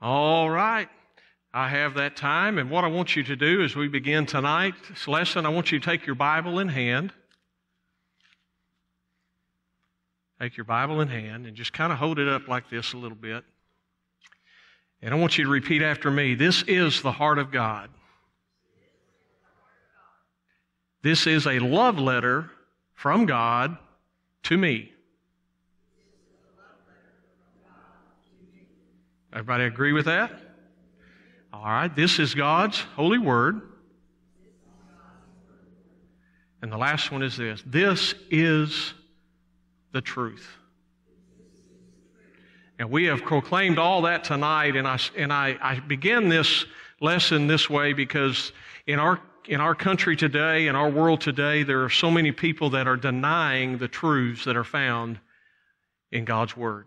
All right. I have that time, and what I want you to do as we begin tonight's lesson, I want you to take your Bible in hand. Take your Bible in hand and just kind of hold it up like this a little bit. And I want you to repeat after me This is the heart of God. This is a love letter from God to me. Everybody agree with that? All right, this is God's holy word. And the last one is this this is the truth. And we have proclaimed all that tonight, and I, and I, I begin this lesson this way because in our, in our country today, in our world today, there are so many people that are denying the truths that are found in God's Word.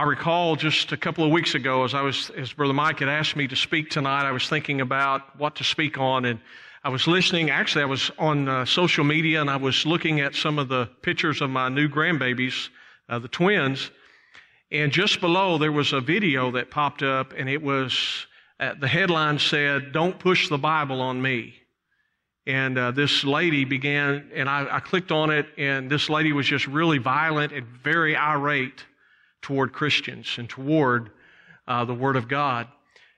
I recall just a couple of weeks ago, as I was, as Brother Mike had asked me to speak tonight, I was thinking about what to speak on, and I was listening. Actually, I was on uh, social media, and I was looking at some of the pictures of my new grandbabies, uh, the twins, and just below there was a video that popped up, and it was uh, the headline said, "Don't push the Bible on me." And uh, this lady began, and I, I clicked on it, and this lady was just really violent and very irate toward Christians and toward uh, the Word of God.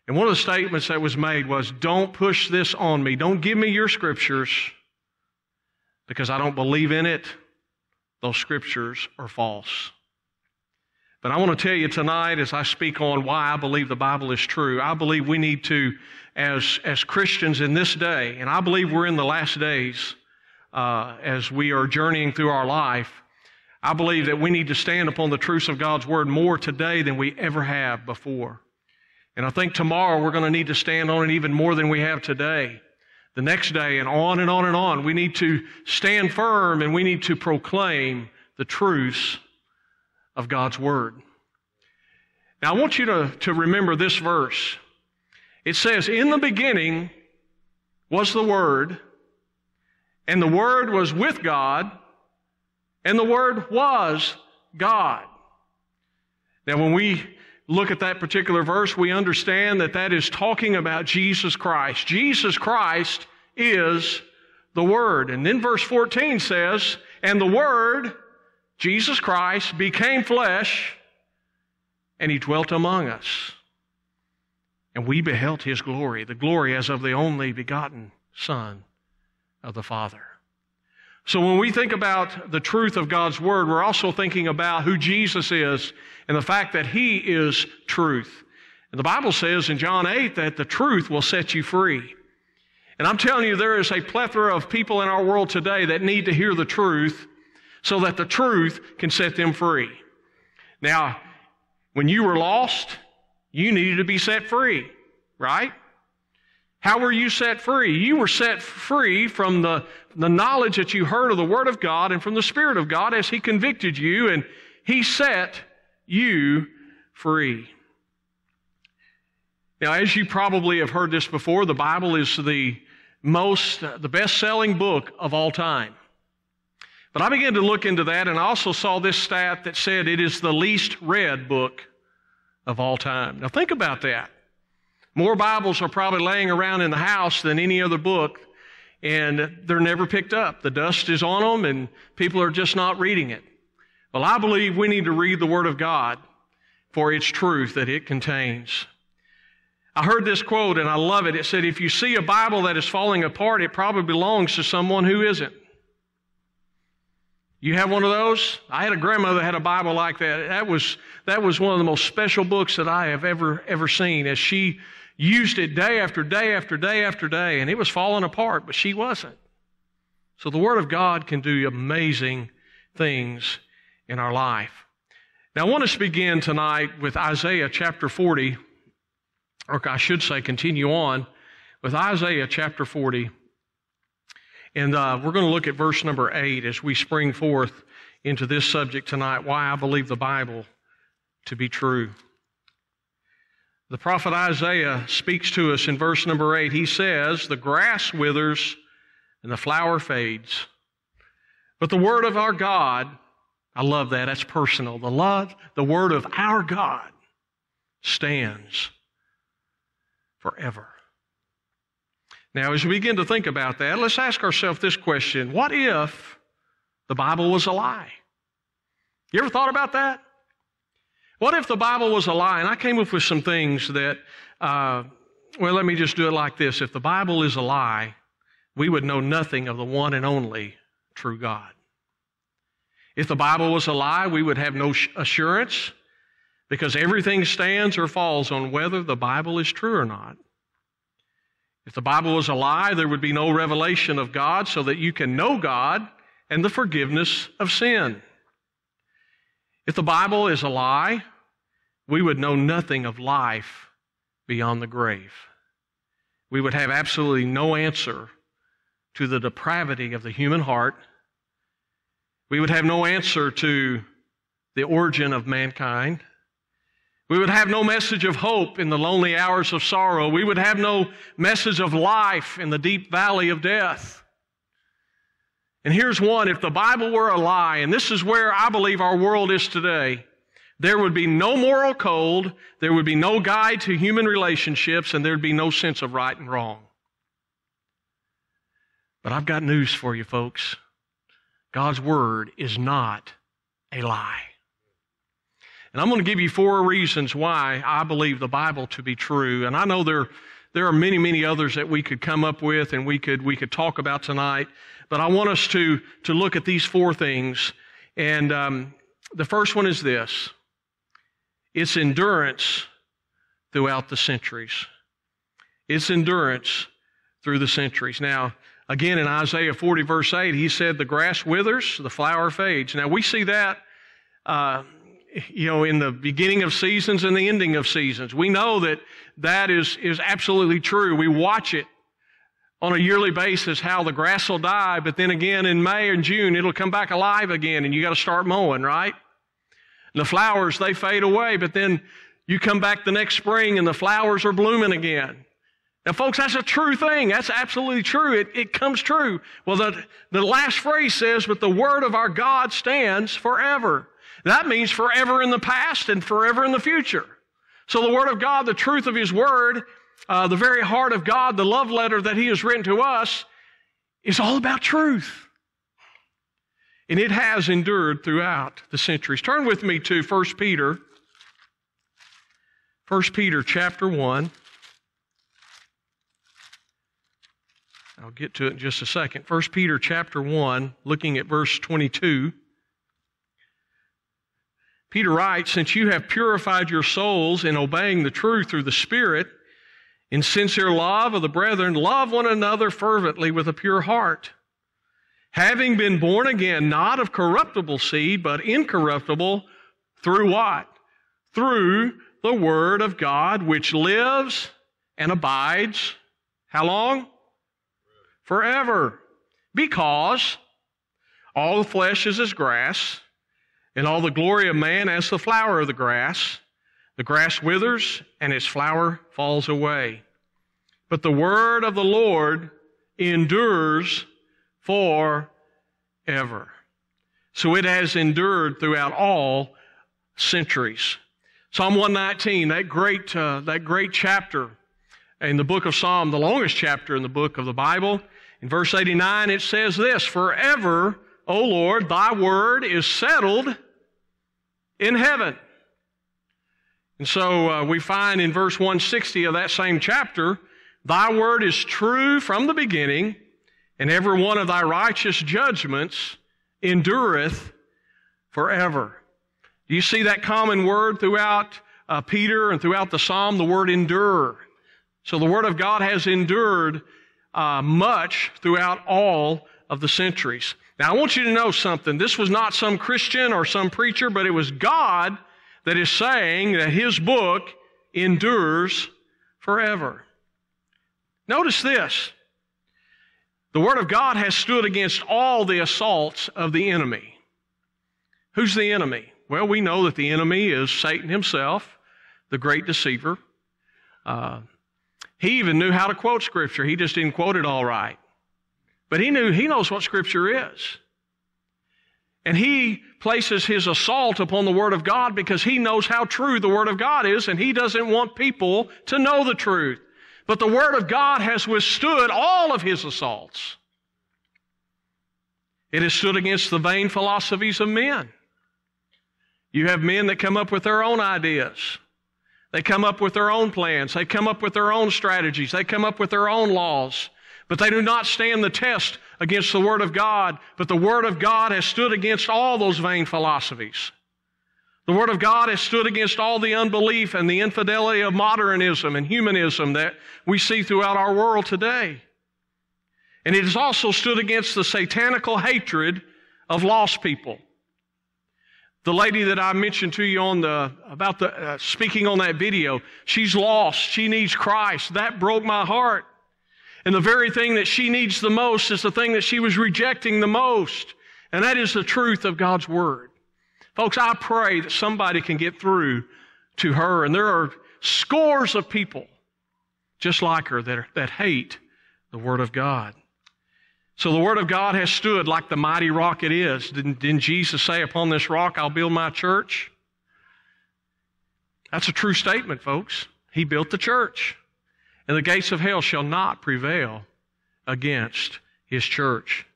And one of the statements that was made was, Don't push this on me. Don't give me your scriptures because I don't believe in it. Those scriptures are false. But I want to tell you tonight, as I speak on why I believe the Bible is true, I believe we need to, as, as Christians in this day, and I believe we're in the last days uh, as we are journeying through our life, I believe that we need to stand upon the truths of God's Word more today than we ever have before. And I think tomorrow we're going to need to stand on it even more than we have today. The next day and on and on and on. We need to stand firm and we need to proclaim the truths of God's Word. Now I want you to, to remember this verse. It says, In the beginning was the Word, and the Word was with God, and the Word was God. Now, when we look at that particular verse, we understand that that is talking about Jesus Christ. Jesus Christ is the Word. And then verse 14 says, And the Word, Jesus Christ, became flesh, and He dwelt among us. And we beheld His glory, the glory as of the only begotten Son of the Father. So when we think about the truth of God's Word, we're also thinking about who Jesus is and the fact that He is truth. And the Bible says in John 8 that the truth will set you free. And I'm telling you, there is a plethora of people in our world today that need to hear the truth so that the truth can set them free. Now, when you were lost, you needed to be set free, right? How were you set free? You were set free from the, the knowledge that you heard of the Word of God and from the Spirit of God as He convicted you, and He set you free. Now, as you probably have heard this before, the Bible is the most, the best selling book of all time. But I began to look into that and I also saw this stat that said it is the least read book of all time. Now, think about that. More Bibles are probably laying around in the house than any other book, and they're never picked up. The dust is on them, and people are just not reading it. Well, I believe we need to read the Word of God for its truth that it contains. I heard this quote and I love it. It said, If you see a Bible that is falling apart, it probably belongs to someone who isn't. You have one of those? I had a grandmother that had a Bible like that. That was, that was one of the most special books that I have ever, ever seen as she used it day after day after day after day, and it was falling apart, but she wasn't. So the Word of God can do amazing things in our life. Now, I want us to begin tonight with Isaiah chapter 40, or I should say, continue on with Isaiah chapter 40. And uh, we're going to look at verse number 8 as we spring forth into this subject tonight why I believe the Bible to be true. The prophet Isaiah speaks to us in verse number 8. He says, The grass withers and the flower fades, but the word of our God, I love that, that's personal. The love, the word of our God stands forever. Now, as we begin to think about that, let's ask ourselves this question What if the Bible was a lie? You ever thought about that? What if the Bible was a lie? And I came up with some things that, uh, well, let me just do it like this. If the Bible is a lie, we would know nothing of the one and only true God. If the Bible was a lie, we would have no assurance because everything stands or falls on whether the Bible is true or not. If the Bible was a lie, there would be no revelation of God so that you can know God and the forgiveness of sin. If the Bible is a lie, we would know nothing of life beyond the grave. We would have absolutely no answer to the depravity of the human heart. We would have no answer to the origin of mankind. We would have no message of hope in the lonely hours of sorrow. We would have no message of life in the deep valley of death. And here's one if the Bible were a lie, and this is where I believe our world is today, there would be no moral code, there would be no guide to human relationships, and there'd be no sense of right and wrong. But I've got news for you, folks. God's Word is not a lie. And I'm going to give you four reasons why I believe the Bible to be true. And I know there, there are many, many others that we could come up with and we could, we could talk about tonight. But I want us to, to look at these four things. And um, the first one is this it's endurance throughout the centuries. It's endurance through the centuries. Now, again, in Isaiah 40, verse 8, he said, The grass withers, the flower fades. Now, we see that. Uh, you know, in the beginning of seasons and the ending of seasons. We know that that is, is absolutely true. We watch it on a yearly basis how the grass will die, but then again in May and June it'll come back alive again and you got to start mowing, right? The flowers, they fade away, but then you come back the next spring and the flowers are blooming again. Now, folks, that's a true thing. That's absolutely true. It, it comes true. Well, the, the last phrase says, but the word of our God stands forever. That means forever in the past and forever in the future. So the Word of God, the truth of His Word, uh, the very heart of God, the love letter that He has written to us, is all about truth. And it has endured throughout the centuries. Turn with me to 1 Peter. 1 Peter chapter 1. I'll get to it in just a second. 1 Peter chapter 1, looking at verse 22. Peter writes, Since you have purified your souls in obeying the truth through the Spirit, in sincere love of the brethren, love one another fervently with a pure heart. Having been born again, not of corruptible seed, but incorruptible, through what? Through the Word of God, which lives and abides. How long? Forever. Because all the flesh is as grass and all the glory of man as the flower of the grass. The grass withers and its flower falls away. But the word of the Lord endures forever. So it has endured throughout all centuries. Psalm 119, that great, uh, that great chapter in the book of Psalm, the longest chapter in the book of the Bible. In verse 89, it says this, Forever O Lord, thy word is settled in heaven. And so uh, we find in verse 160 of that same chapter, Thy word is true from the beginning, and every one of thy righteous judgments endureth forever. Do you see that common word throughout uh, Peter and throughout the psalm, the word endure? So the word of God has endured uh, much throughout all of the centuries. Now, I want you to know something. This was not some Christian or some preacher, but it was God that is saying that His book endures forever. Notice this. The Word of God has stood against all the assaults of the enemy. Who's the enemy? Well, we know that the enemy is Satan himself, the great deceiver. Uh, he even knew how to quote Scripture. He just didn't quote it all right. But he knew, he knows what Scripture is. And he places his assault upon the Word of God because he knows how true the Word of God is and he doesn't want people to know the truth. But the Word of God has withstood all of his assaults. It has stood against the vain philosophies of men. You have men that come up with their own ideas. They come up with their own plans. They come up with their own strategies. They come up with their own laws. But they do not stand the test against the Word of God. But the Word of God has stood against all those vain philosophies. The Word of God has stood against all the unbelief and the infidelity of modernism and humanism that we see throughout our world today. And it has also stood against the satanical hatred of lost people. The lady that I mentioned to you on the, about the, uh, speaking on that video, she's lost. She needs Christ. That broke my heart. And the very thing that she needs the most is the thing that she was rejecting the most. And that is the truth of God's Word. Folks, I pray that somebody can get through to her. And there are scores of people just like her that, are, that hate the Word of God. So the Word of God has stood like the mighty rock it is. Didn't, didn't Jesus say, Upon this rock I'll build my church? That's a true statement, folks. He built the church. And the gates of hell shall not prevail against His church.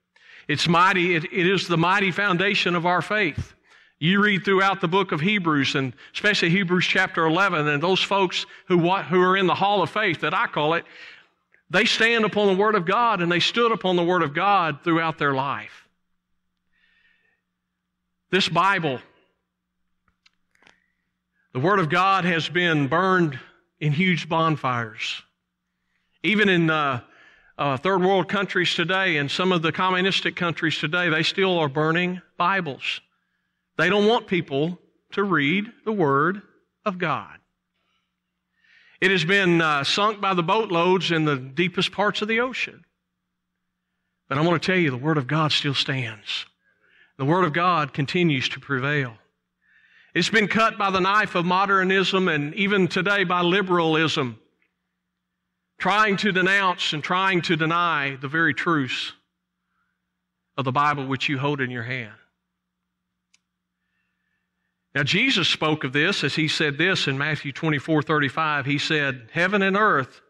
It's mighty, it, it is the mighty foundation of our faith. You read throughout the book of Hebrews, and especially Hebrews chapter 11, and those folks who, who are in the hall of faith that I call it, they stand upon the Word of God and they stood upon the Word of God throughout their life. This Bible, the Word of God has been burned in huge bonfires. Even in uh, uh, third world countries today and some of the communistic countries today, they still are burning Bibles. They don't want people to read the Word of God. It has been uh, sunk by the boatloads in the deepest parts of the ocean. But I want to tell you, the Word of God still stands. The Word of God continues to prevail. It's been cut by the knife of modernism and even today by liberalism, trying to denounce and trying to deny the very truths of the Bible which you hold in your hand. Now, Jesus spoke of this as he said this in Matthew 24 35. He said, Heaven and earth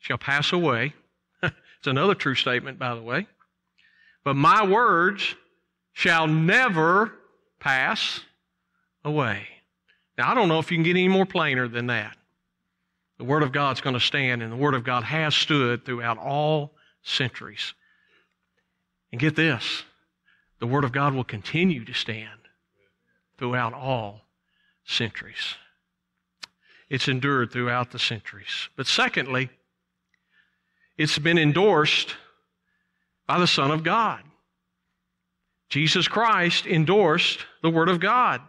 shall pass away. it's another true statement, by the way. But my words shall never pass away. Now, I don't know if you can get any more plainer than that. The Word of God's going to stand, and the Word of God has stood throughout all centuries. And get this the Word of God will continue to stand throughout all centuries. It's endured throughout the centuries. But secondly, it's been endorsed by the Son of God. Jesus Christ endorsed the Word of God.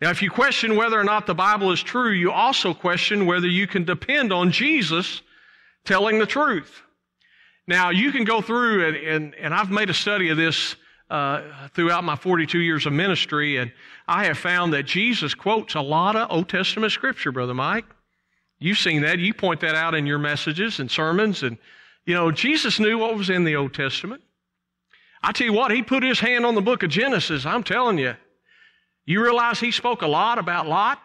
Now, if you question whether or not the Bible is true, you also question whether you can depend on Jesus telling the truth. Now, you can go through, and, and, and I've made a study of this uh, throughout my 42 years of ministry, and I have found that Jesus quotes a lot of Old Testament scripture, Brother Mike. You've seen that. You point that out in your messages and sermons. And, you know, Jesus knew what was in the Old Testament. I tell you what, he put his hand on the book of Genesis. I'm telling you. You realize he spoke a lot about Lot?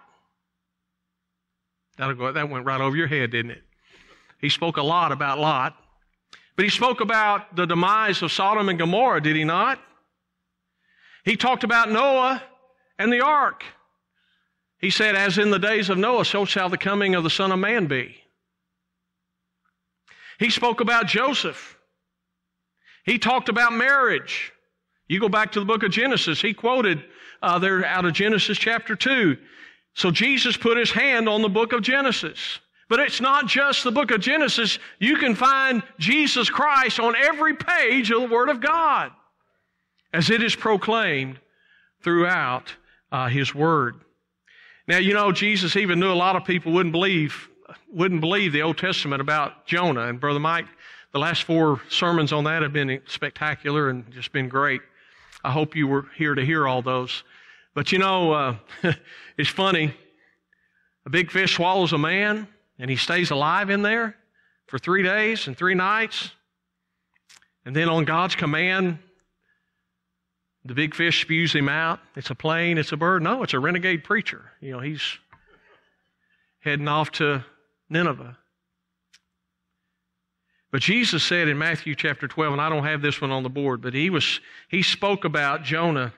That'll go, that went right over your head, didn't it? He spoke a lot about Lot. But he spoke about the demise of Sodom and Gomorrah, did he not? He talked about Noah and the ark. He said, As in the days of Noah, so shall the coming of the Son of Man be. He spoke about Joseph. He talked about marriage. You go back to the book of Genesis, he quoted uh, there out of Genesis chapter 2. So Jesus put his hand on the book of Genesis. But it's not just the book of Genesis. You can find Jesus Christ on every page of the Word of God as it is proclaimed throughout uh, His Word. Now, you know, Jesus even knew a lot of people wouldn't believe, wouldn't believe the Old Testament about Jonah. And Brother Mike, the last four sermons on that have been spectacular and just been great. I hope you were here to hear all those. But you know, uh, it's funny. A big fish swallows a man, and he stays alive in there for three days and three nights. And then on God's command, The big fish spews him out. It's a plane, it's a bird. No, it's a renegade preacher. You know, he's heading off to Nineveh. But Jesus said in Matthew chapter 12, and I don't have this one on the board, but he was he spoke about Jonah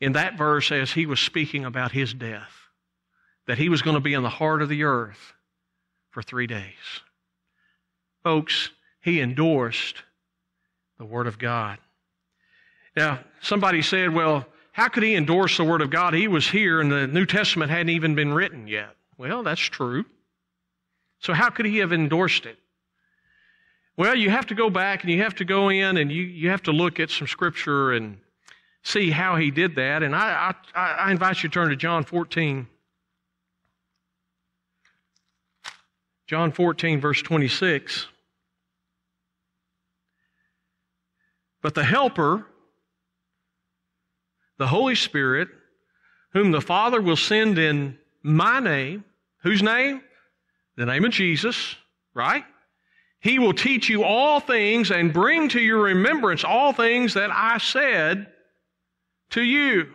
in that verse as he was speaking about his death. That he was going to be in the heart of the earth for three days. Folks, he endorsed the Word of God. Now, somebody said, well, how could he endorse the Word of God? He was here and the New Testament hadn't even been written yet. Well, that's true. So, how could he have endorsed it? Well, you have to go back and you have to go in and you, you have to look at some scripture and see how he did that. And I, I, I invite you to turn to John 14. John 14, verse 26. But the Helper, the Holy Spirit, whom the Father will send in my name, whose name? The name of Jesus, right? He will teach you all things and bring to your remembrance all things that I said to you.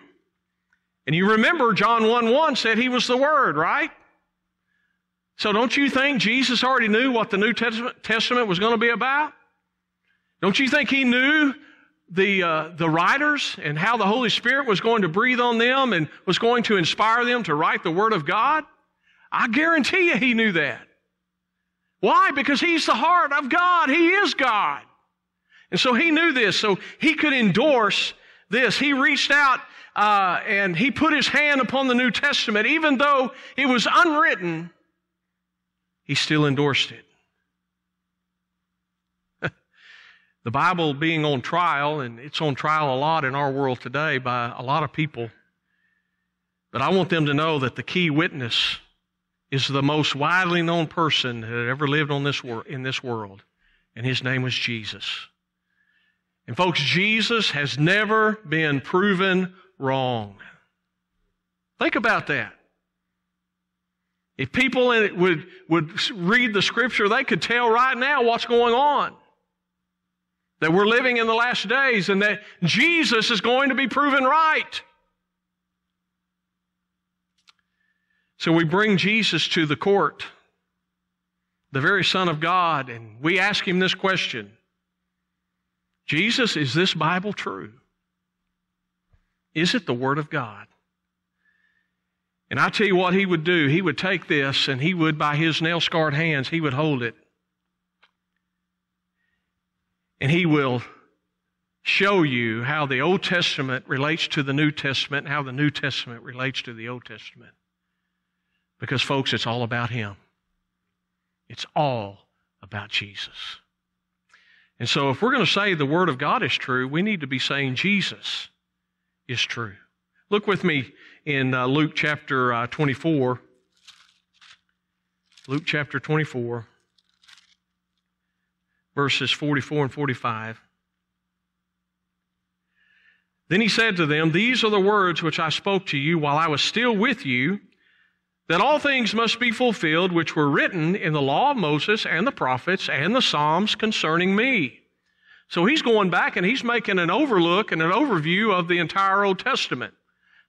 And you remember John 1 1 said he was the Word, right? So don't you think Jesus already knew what the New Testament was going to be about? Don't you think he knew the, uh, the writers and how the Holy Spirit was going to breathe on them and was going to inspire them to write the Word of God? I guarantee you he knew that. Why? Because he's the heart of God. He is God. And so he knew this, so he could endorse this. He reached out uh, and he put his hand upon the New Testament, even though it was unwritten, he still endorsed it. The Bible being on trial, and it's on trial a lot in our world today by a lot of people. But I want them to know that the key witness is the most widely known person that ever lived on this wor- in this world, and his name was Jesus. And folks, Jesus has never been proven wrong. Think about that. If people would, would read the scripture, they could tell right now what's going on. That we're living in the last days and that Jesus is going to be proven right. So we bring Jesus to the court, the very Son of God, and we ask him this question Jesus, is this Bible true? Is it the Word of God? And I tell you what he would do. He would take this and he would, by his nail scarred hands, he would hold it and he will show you how the Old Testament relates to the New Testament and how the New Testament relates to the Old Testament. Because, folks, it's all about him. It's all about Jesus. And so, if we're going to say the Word of God is true, we need to be saying Jesus is true. Look with me in uh, Luke chapter uh, 24. Luke chapter 24 verses 44 and 45. Then he said to them, These are the words which I spoke to you while I was still with you, that all things must be fulfilled which were written in the law of Moses and the prophets and the Psalms concerning me. So he's going back and he's making an overlook and an overview of the entire Old Testament.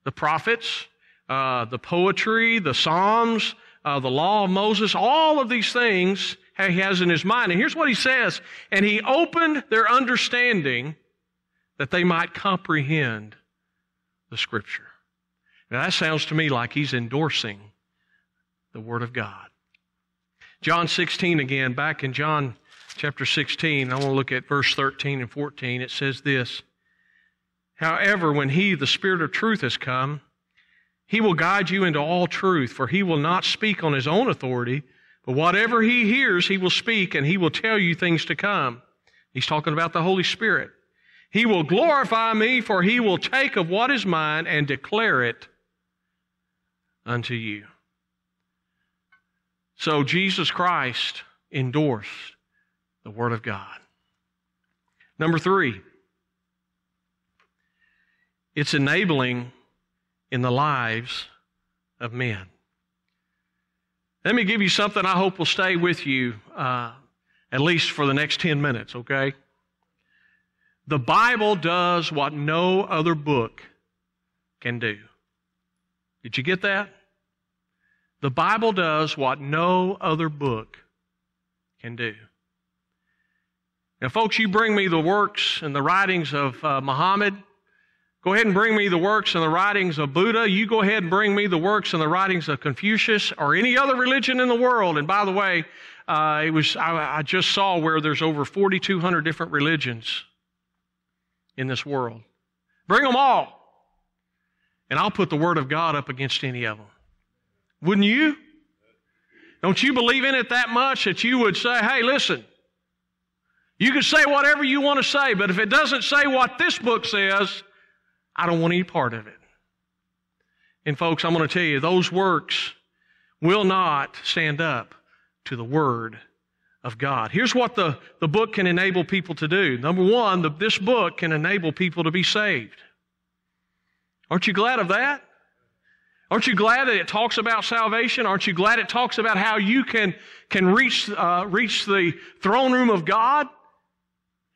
The prophets, uh, the poetry, the Psalms, uh, the law of Moses, all of these things he has in his mind. And here's what he says And he opened their understanding that they might comprehend the scripture. Now that sounds to me like he's endorsing the Word of God. John 16 again, back in John chapter 16, I want to look at verse 13 and 14. It says this However, when he, the Spirit of truth, has come, he will guide you into all truth, for he will not speak on his own authority but whatever he hears, he will speak and he will tell you things to come. He's talking about the Holy Spirit. He will glorify me, for he will take of what is mine and declare it unto you. So Jesus Christ endorsed the Word of God. Number three, it's enabling in the lives of men. Let me give you something I hope will stay with you uh, at least for the next 10 minutes, okay? The Bible does what no other book can do. Did you get that? The Bible does what no other book can do. Now, folks, you bring me the works and the writings of uh, Muhammad. Go ahead and bring me the works and the writings of Buddha. You go ahead and bring me the works and the writings of Confucius or any other religion in the world. And by the way, uh, it was I, I just saw where there's over 4,200 different religions in this world. Bring them all, and I'll put the Word of God up against any of them. Wouldn't you? Don't you believe in it that much that you would say, hey, listen, you can say whatever you want to say, but if it doesn't say what this book says, I don't want any part of it. And folks, I'm going to tell you, those works will not stand up to the Word of God. Here's what the, the book can enable people to do. Number one, the, this book can enable people to be saved. Aren't you glad of that? Aren't you glad that it talks about salvation? Aren't you glad it talks about how you can, can reach, uh, reach the throne room of God?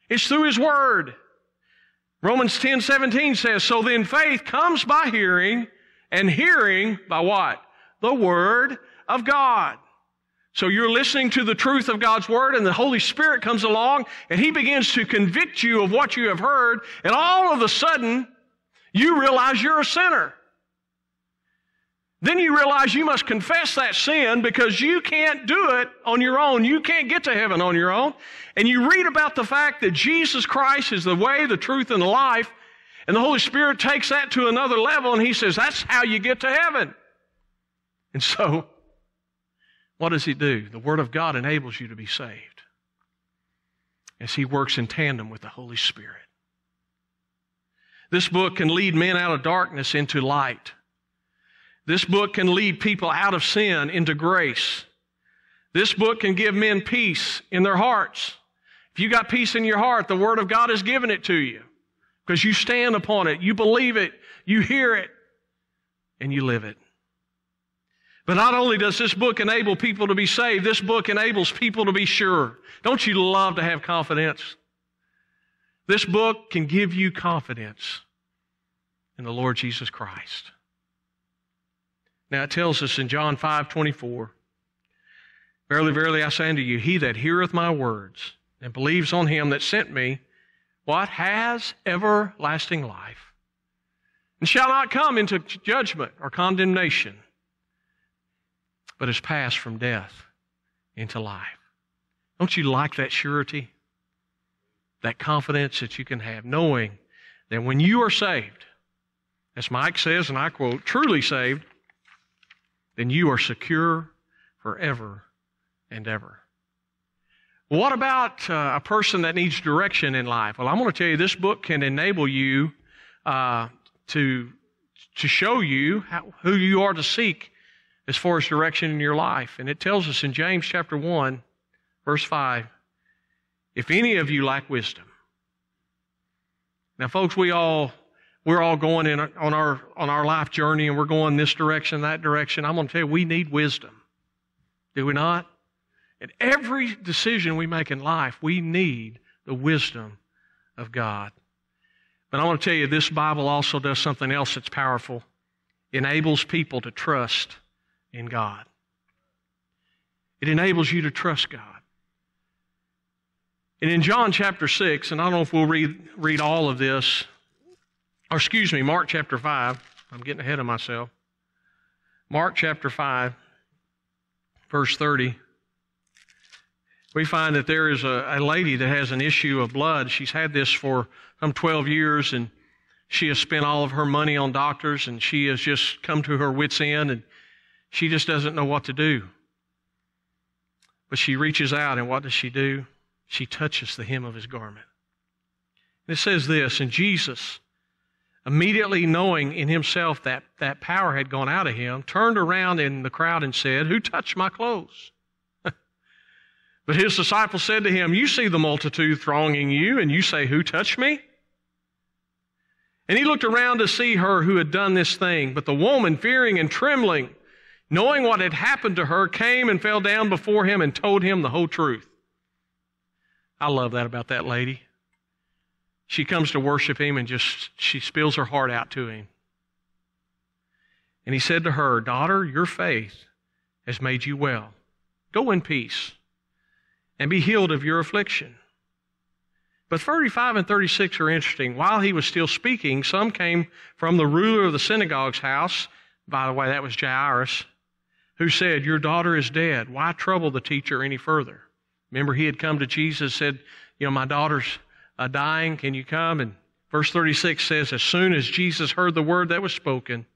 It's through His Word. Romans 10 17 says, So then faith comes by hearing, and hearing by what? The Word of God. So you're listening to the truth of God's Word, and the Holy Spirit comes along, and He begins to convict you of what you have heard, and all of a sudden, you realize you're a sinner. Then you realize you must confess that sin because you can't do it on your own. You can't get to heaven on your own. And you read about the fact that Jesus Christ is the way, the truth, and the life. And the Holy Spirit takes that to another level and He says, that's how you get to heaven. And so, what does He do? The Word of God enables you to be saved as He works in tandem with the Holy Spirit. This book can lead men out of darkness into light. This book can lead people out of sin into grace. This book can give men peace in their hearts. If you got peace in your heart, the Word of God has given it to you because you stand upon it, you believe it, you hear it, and you live it. But not only does this book enable people to be saved, this book enables people to be sure. Don't you love to have confidence? This book can give you confidence in the Lord Jesus Christ. Now it tells us in John 5 24, Verily, verily, I say unto you, he that heareth my words and believes on him that sent me, what has everlasting life, and shall not come into judgment or condemnation, but is passed from death into life. Don't you like that surety? That confidence that you can have, knowing that when you are saved, as Mike says, and I quote, truly saved, then you are secure forever and ever. What about uh, a person that needs direction in life? Well, I'm going to tell you this book can enable you uh, to, to show you how, who you are to seek as far as direction in your life. And it tells us in James chapter 1, verse 5, if any of you lack wisdom. Now, folks, we all we're all going in on our on our life journey and we're going this direction, that direction. I'm going to tell you, we need wisdom. Do we not? In every decision we make in life, we need the wisdom of God. But I want to tell you, this Bible also does something else that's powerful. It enables people to trust in God. It enables you to trust God. And in John chapter 6, and I don't know if we'll read, read all of this, or excuse me, Mark chapter 5. I'm getting ahead of myself. Mark chapter 5, verse 30. We find that there is a, a lady that has an issue of blood. She's had this for some 12 years, and she has spent all of her money on doctors, and she has just come to her wits' end, and she just doesn't know what to do. But she reaches out, and what does she do? She touches the hem of his garment. And it says this, and Jesus, immediately knowing in himself that that power had gone out of him, turned around in the crowd and said, Who touched my clothes? but his disciples said to him, You see the multitude thronging you, and you say, Who touched me? And he looked around to see her who had done this thing. But the woman, fearing and trembling, knowing what had happened to her, came and fell down before him and told him the whole truth. I love that about that lady. She comes to worship him and just she spills her heart out to him. And he said to her, Daughter, your faith has made you well. Go in peace and be healed of your affliction. But 35 and 36 are interesting. While he was still speaking, some came from the ruler of the synagogue's house. By the way, that was Jairus, who said, Your daughter is dead. Why trouble the teacher any further? Remember, he had come to Jesus, said, You know, my daughter's dying. Can you come? And verse 36 says, As soon as Jesus heard the word that was spoken,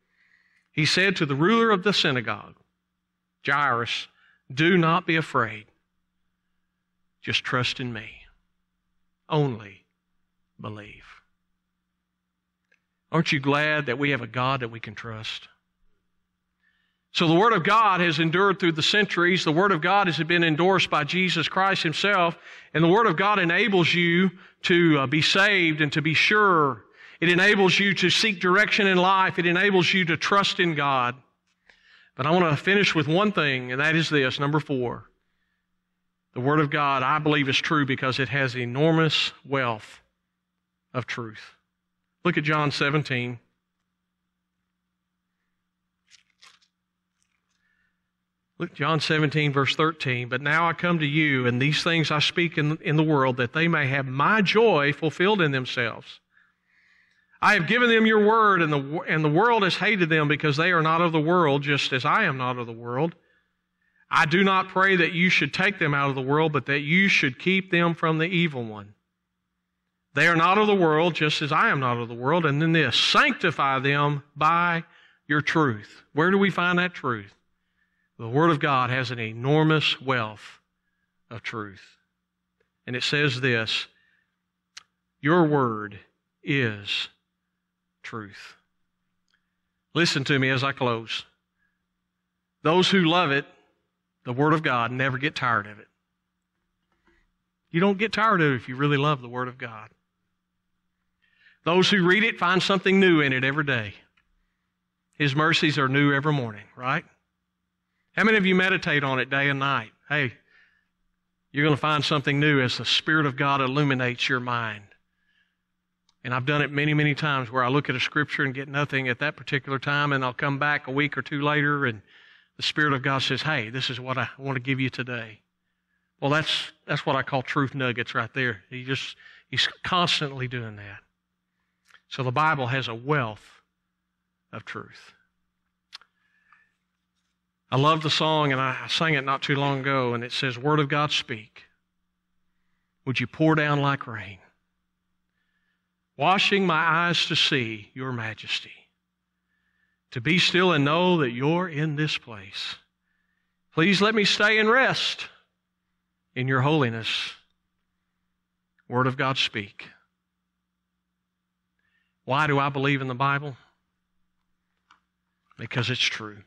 he said to the ruler of the synagogue, Jairus, do not be afraid. Just trust in me only believe. Aren't you glad that we have a God that we can trust? So the Word of God has endured through the centuries. The Word of God has been endorsed by Jesus Christ Himself. And the Word of God enables you to uh, be saved and to be sure. It enables you to seek direction in life. It enables you to trust in God. But I want to finish with one thing, and that is this number four. The Word of God, I believe, is true because it has enormous wealth of truth. Look at John 17. Look, John 17, verse 13. But now I come to you, and these things I speak in, in the world, that they may have my joy fulfilled in themselves. I have given them your word, and the, and the world has hated them because they are not of the world, just as I am not of the world. I do not pray that you should take them out of the world, but that you should keep them from the evil one. They are not of the world, just as I am not of the world. And then this sanctify them by your truth. Where do we find that truth? The Word of God has an enormous wealth of truth. And it says this Your Word is truth. Listen to me as I close. Those who love it the Word of God, never get tired of it. You don't get tired of it if you really love the Word of God. Those who read it find something new in it every day. His mercies are new every morning, right? How many of you meditate on it day and night? Hey, you're going to find something new as the Spirit of God illuminates your mind. And I've done it many, many times where I look at a scripture and get nothing at that particular time, and I'll come back a week or two later and the Spirit of God says, hey, this is what I want to give you today. Well, that's, that's what I call truth nuggets right there. He just, he's constantly doing that. So the Bible has a wealth of truth. I love the song, and I sang it not too long ago, and it says, Word of God, speak. Would you pour down like rain, washing my eyes to see your majesty? to be still and know that you're in this place. Please let me stay and rest in your holiness. Word of God, speak. Why do I believe in the Bible? Because it's true.